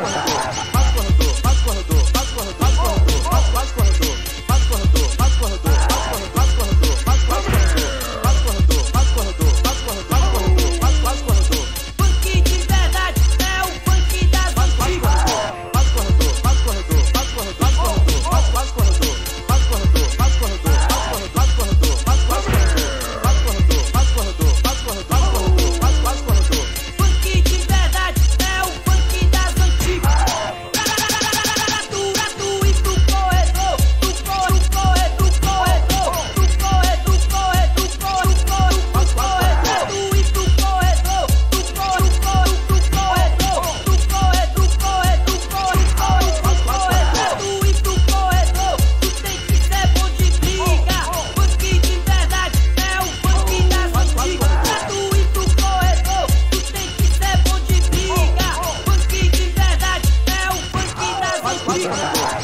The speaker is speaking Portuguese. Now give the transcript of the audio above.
corredor, mais corredor, mais corredor, mais corredor, mais corredor, corredor. Watch